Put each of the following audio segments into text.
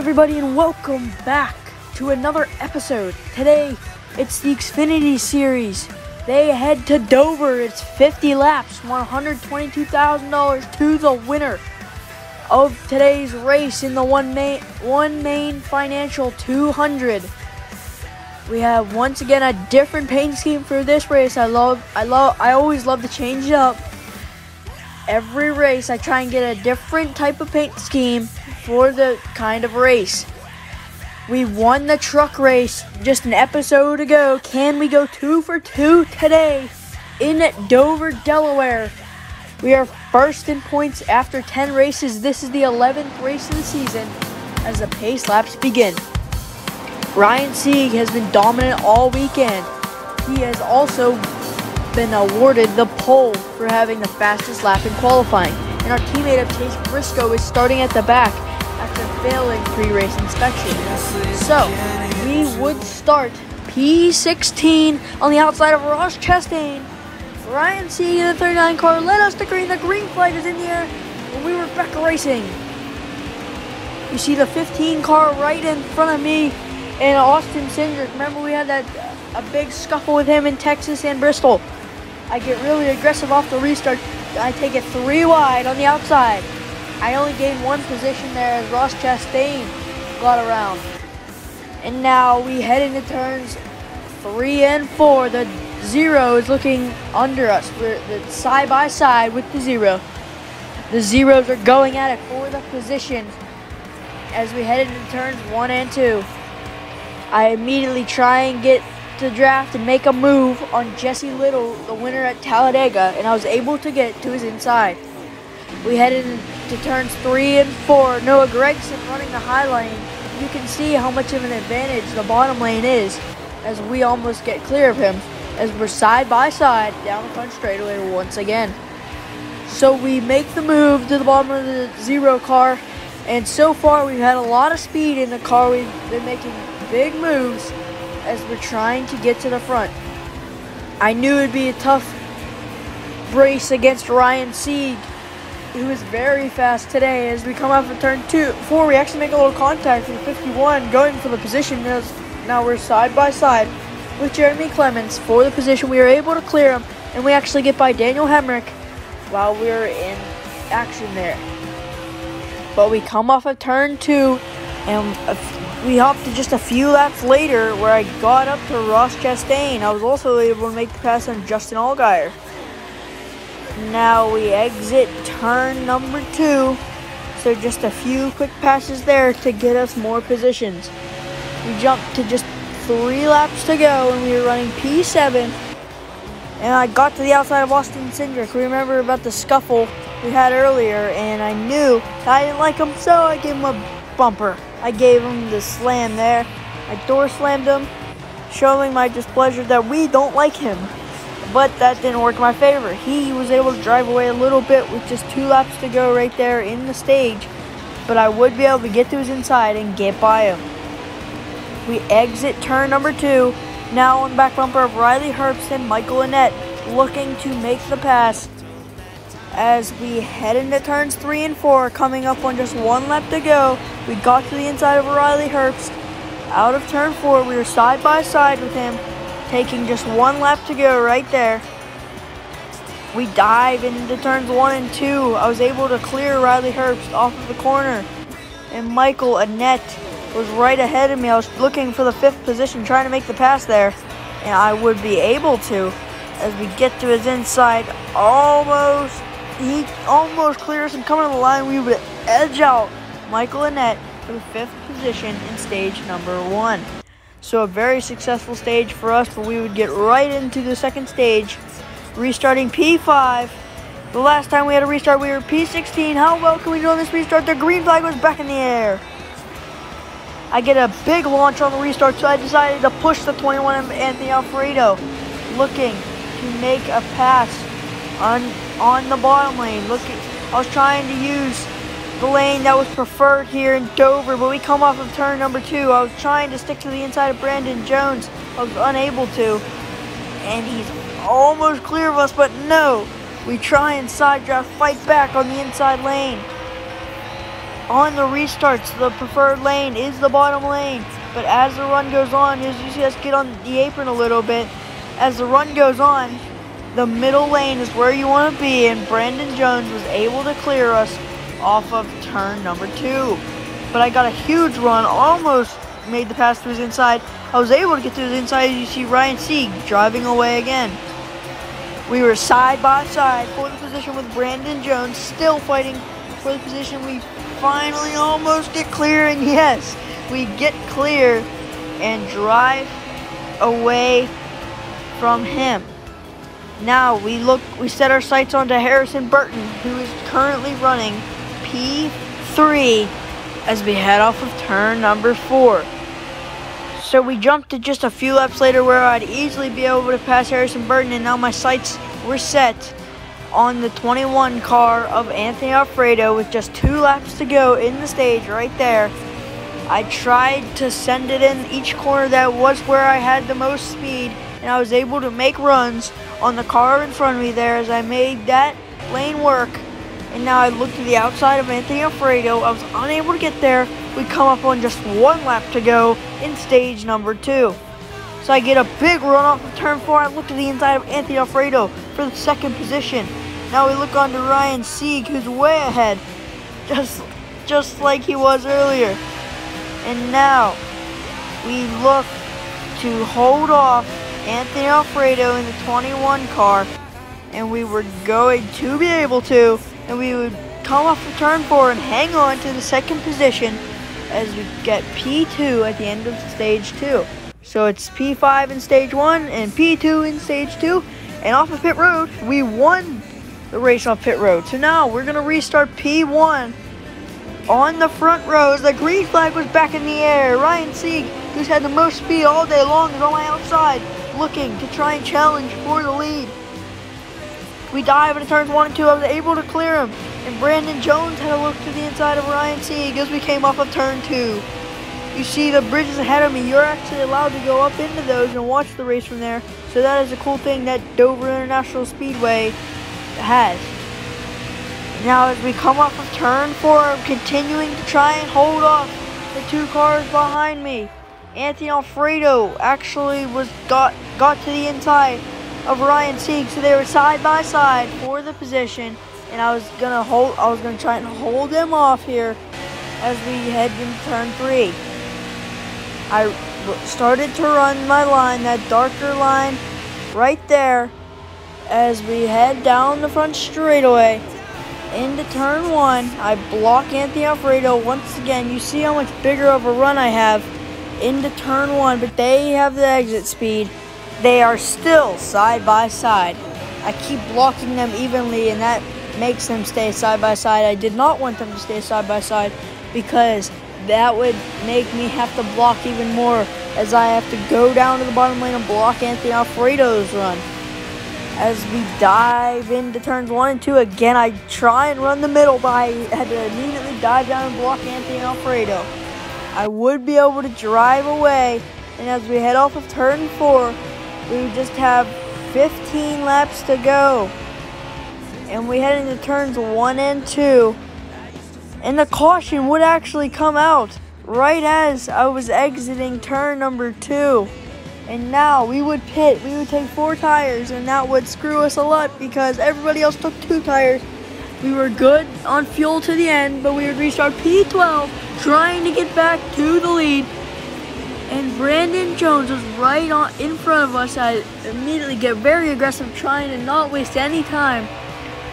everybody, and welcome back to another episode. Today, it's the Xfinity Series. They head to Dover. It's 50 laps, $122,000 to the winner of today's race in the OneMain, one main financial 200. We have once again a different paint scheme for this race. I love, I love, I always love to change it up. Every race, I try and get a different type of paint scheme for the kind of race. We won the truck race just an episode ago. Can we go two for two today in Dover, Delaware? We are first in points after 10 races. This is the 11th race of the season as the pace laps begin. Ryan Sieg has been dominant all weekend. He has also been awarded the pole for having the fastest lap in qualifying. And our teammate of Chase Briscoe is starting at the back after failing pre-race inspection. So, we would start P16 on the outside of Ross Chastain. Ryan Sieg in the 39 car led us to green. The green flag is in the air we were back racing. You see the 15 car right in front of me and Austin Cindric. Remember we had that a big scuffle with him in Texas and Bristol. I get really aggressive off the restart. I take it three wide on the outside. I only gained one position there as Ross Chastain got around. And now we head into turns three and four. The zero is looking under us. We're side by side with the zero. The zeros are going at it for the position as we head into turns one and two. I immediately try and get to draft and make a move on Jesse Little, the winner at Talladega, and I was able to get to his inside. We headed into turns three and four. Noah Gragson running the high lane. You can see how much of an advantage the bottom lane is as we almost get clear of him as we're side by side down the front straightaway once again. So we make the move to the bottom of the zero car, and so far we've had a lot of speed in the car. We've been making big moves as we're trying to get to the front. I knew it'd be a tough race against Ryan Sieg he was very fast today. As we come off of turn two, four, we actually make a little contact with 51, going for the position. Now we're side by side with Jeremy Clements for the position. We are able to clear him, and we actually get by Daniel Hemric while we're in action there. But we come off of turn two, and we hopped to just a few laps later where I got up to Ross Chastain. I was also able to make the pass on Justin Allgaier. Now we exit turn number two. So just a few quick passes there to get us more positions. We jumped to just three laps to go and we were running P7. And I got to the outside of Austin Cindric. Remember about the scuffle we had earlier and I knew I didn't like him so I gave him a bumper. I gave him the slam there. I door slammed him, showing my displeasure that we don't like him but that didn't work in my favor. He was able to drive away a little bit with just two laps to go right there in the stage, but I would be able to get to his inside and get by him. We exit turn number two, now on the back bumper of Riley Herbst and Michael Annett, looking to make the pass. As we head into turns three and four, coming up on just one lap to go, we got to the inside of Riley Herbst. Out of turn four, we were side by side with him, taking just one lap to go right there. We dive into turns one and two. I was able to clear Riley Herbst off of the corner. And Michael Annett was right ahead of me. I was looking for the fifth position, trying to make the pass there. And I would be able to as we get to his inside. Almost, he almost clears and coming to the line. We would edge out Michael Annett for the fifth position in stage number one. So a very successful stage for us, but we would get right into the second stage, restarting P5. The last time we had a restart, we were P16. How well can we do on this restart? The green flag was back in the air. I get a big launch on the restart, so I decided to push the 21 Anthony Alfredo, looking to make a pass on on the bottom lane. Looking, I was trying to use the lane that was preferred here in Dover, but we come off of turn number two. I was trying to stick to the inside of Brandon Jones. I was unable to. And he's almost clear of us, but no. We try and side draft, fight back on the inside lane. on the restarts, the preferred lane is the bottom lane. But as the run goes on, as you see us get on the apron a little bit, as the run goes on, the middle lane is where you want to be, and Brandon Jones was able to clear us off of turn number two. But I got a huge run, almost made the pass to his inside. I was able to get to his inside. You see Ryan Sieg driving away again. We were side by side for the position with Brandon Jones, still fighting for the position. We finally almost get clear, and yes, we get clear and drive away from him. Now we look, we set our sights onto Harrison Burton, who is currently running P3 as we head off of turn number four. So we jumped to just a few laps later where I'd easily be able to pass Harrison Burton, and now my sights were set on the 21 car of Anthony Alfredo with just two laps to go in the stage right there. I tried to send it in each corner that was where I had the most speed, and I was able to make runs on the car in front of me there as I made that lane work. And now I look to the outside of Anthony Alfredo. I was unable to get there. We come up on just one lap to go in stage number two. So I get a big run off of turn four. I look to the inside of Anthony Alfredo for the second position. Now we look on to Ryan Sieg, who's way ahead, just just like he was earlier. And now we look to hold off Anthony Alfredo in the 21 car, and we were going to be able to, and we would come off the turn four and hang on to the second position as we get P2 at the end of stage two. So it's P5 in stage one and P2 in stage two. And off of pit road, we won the race off pit road. So now we're going to restart P1 on the front rows. The green flag was back in the air. Ryan Sieg, who's had the most speed all day long, is on my outside looking to try and challenge for the lead. We dive into turns one and two. I was able to clear him. And Brandon Jones had a look to the inside of Ryan Sieg as we came off of turn two. You see the bridges ahead of me. You're actually allowed to go up into those and watch the race from there. So that is a cool thing that Dover International Speedway has. Now as we come off of turn four, I'm continuing to try and hold off the two cars behind me. Anthony Alfredo actually was got got to the inside of Ryan Sieg, so they were side by side for the position, and I was gonna hold I was gonna try and hold them off here as we head into turn three. I started to run my line, that darker line right there, as we head down the front straightaway into turn one. I block Anthony Alfredo once again. You see how much bigger of a run I have into turn one, but they have the exit speed. They are still side by side. I keep blocking them evenly, and that makes them stay side by side. I did not want them to stay side by side because that would make me have to block even more as I have to go down to the bottom lane and block Anthony Alfredo's run. As we dive into turns one and two, again, I try and run the middle, but I had to immediately dive down and block Anthony Alfredo. I would be able to drive away. And as we head off of turn four, we just have 15 laps to go. And we head into turns one and two. And the caution would actually come out right as I was exiting turn number two. And now we would pit, we would take four tires, and that would screw us a lot because everybody else took two tires. We were good on fuel to the end, but we would restart P12 trying to get back to the lead. And Brandon Jones was right on in front of us. I immediately get very aggressive, trying to not waste any time.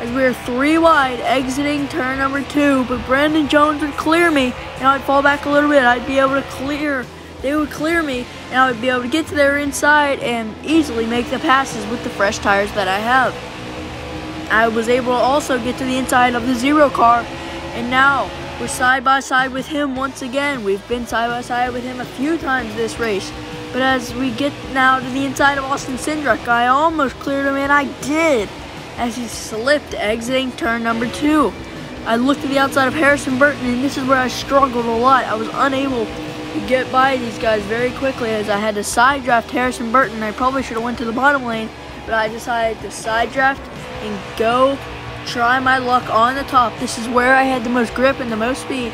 As we are three wide, exiting turn number two, but Brandon Jones would clear me, and I'd fall back a little bit. I'd be able to clear. They would clear me, and I would be able to get to their inside and easily make the passes with the fresh tires that I have. I was able to also get to the inside of the zero car, and now we're side by side with him once again. We've been side by side with him a few times this race. But as we get now to the inside of Austin Cindric, I almost cleared him, and I did, as he slipped exiting turn number two. I looked to the outside of Harrison Burton, and this is where I struggled a lot. I was unable to get by these guys very quickly as I had to side draft Harrison Burton. I probably should have went to the bottom lane, but I decided to side draft and go try my luck on the top. This is where I had the most grip and the most speed.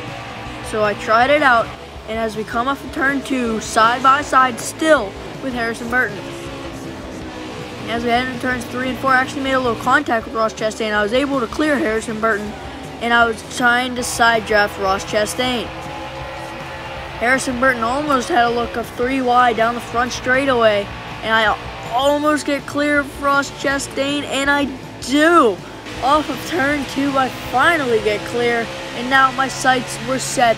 So I tried it out, and as we come off of turn two, side by side still with Harrison Burton. As we head into turns three and four, I actually made a little contact with Ross Chastain. I was able to clear Harrison Burton, and I was trying to side draft Ross Chastain. Harrison Burton almost had a look of three wide down the front straightaway, and I almost get clear of Ross Chastain, and I do. Off of turn two, I finally get clear, and now my sights were set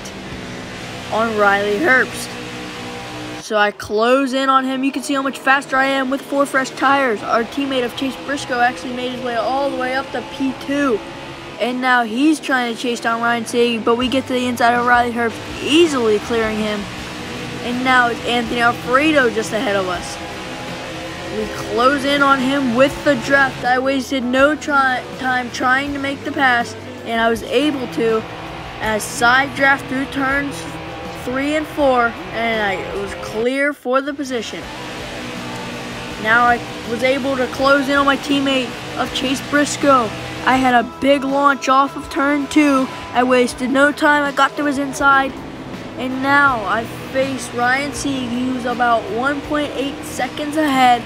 on Riley Herbst. So I close in on him. You can see how much faster I am with four fresh tires. Our teammate of Chase Briscoe actually made his way all the way up to P2. And now he's trying to chase down Ryan Sieg, but we get to the inside of Riley Herbst, easily clearing him. And now it's Anthony Alfredo just ahead of us. We close in on him with the draft. I wasted no try time trying to make the pass, and I was able to as side draft through turns three and four, and I was clear for the position. Now I was able to close in on my teammate of Chase Briscoe. I had a big launch off of turn two. I wasted no time. I got to his inside. And now I face Ryan Sieg. Was about 1.8 seconds ahead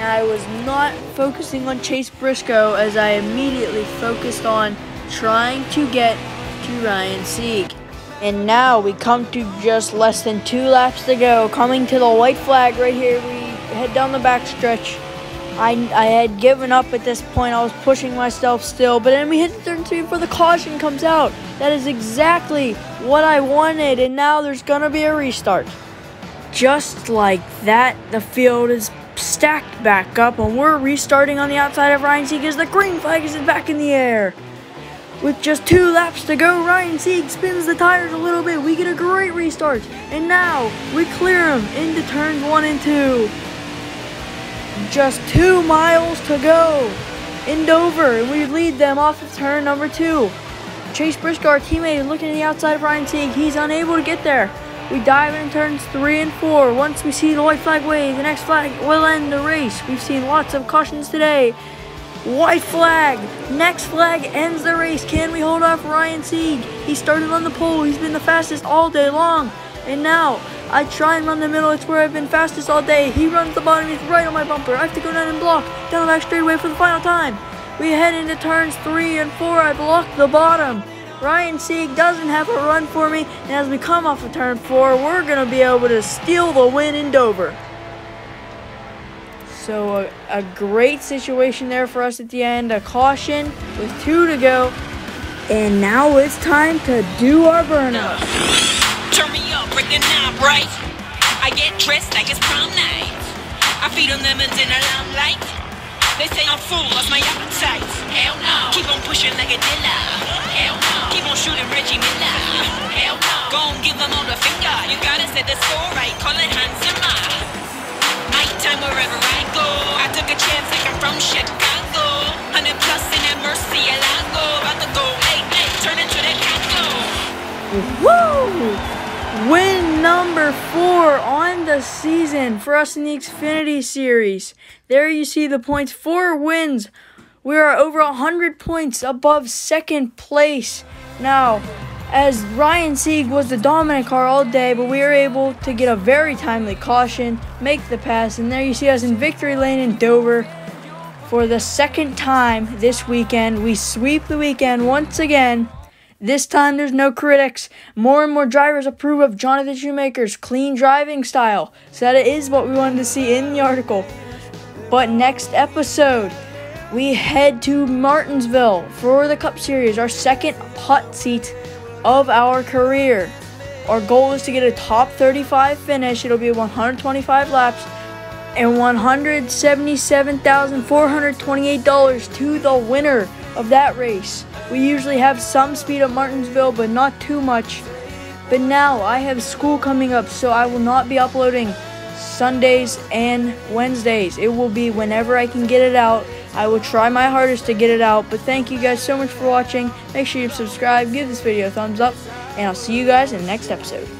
I was not focusing on Chase Briscoe as I immediately focused on trying to get to Ryan Sieg. And now we come to just less than two laps to go. Coming to the white flag right here, we head down the backstretch. I, I had given up at this point. I was pushing myself still, but then we hit the turn three before the caution comes out. That is exactly what I wanted, and now there's gonna be a restart. Just like that, the field is stacked back up, and we're restarting on the outside of Ryan Sieg as the green flag is back in the air. With just two laps to go, Ryan Sieg spins the tires a little bit. We get a great restart, and now we clear him into turns one and two. Just two miles to go in Dover, and we lead them off of turn number two. Chase Briscoe, our teammate, is looking at the outside of Ryan Sieg. He's unable to get there. We dive in turns three and four. Once we see the white flag wave, the next flag will end the race. We've seen lots of cautions today. White flag. Next flag ends the race. Can we hold off Ryan Sieg? He started on the pole. He's been the fastest all day long. And now I try and run the middle. It's where I've been fastest all day. He runs the bottom. He's right on my bumper. I have to go down and block. Down the back straightaway for the final time. We head into turns three and four. I block the bottom. Ryan Sieg doesn't have a run for me, and as we come off of turn four, we're going to be able to steal the win in Dover. So a, a, great situation there for us at the end. A caution with two to go. And now it's time to do our burnout. Turn me up, the knob, right? I get dressed like it's prom night. I feed on lemons limelight. They say I'm full, lost my appetite. Hell no. Keep on pushing like a dealer. Hell no. Keep on shooting Reggie Miller. Hell no. Go and give them all the finger. You gotta set the score right. Call it Hans Zimmer. Night time wherever I go. I took a chance like I'm from Chicago. Number four on the season for us in the Xfinity Series. There you see the points. Four wins. We are over 100 points above second place. Now, as Ryan Sieg was the dominant car all day, but we were able to get a very timely caution, make the pass, and there you see us in victory lane in Dover. For the second time this weekend, we sweep the weekend once again this time there's no critics. More and more drivers approve of Jonathan Shumaker's clean driving style. So that is what we wanted to see in the article. But next episode, we head to Martinsville for the Cup Series, our second hot seat of our career. Our goal is to get a top 35 finish. It'll be 125 laps and $177,428 to the winner of that race. We usually have some speed at Martinsville, but not too much. But now I have school coming up, so I will not be uploading Sundays and Wednesdays. It will be whenever I can get it out. I will try my hardest to get it out. But thank you guys so much for watching. Make sure you subscribe, give this video a thumbs up, and I'll see you guys in the next episode.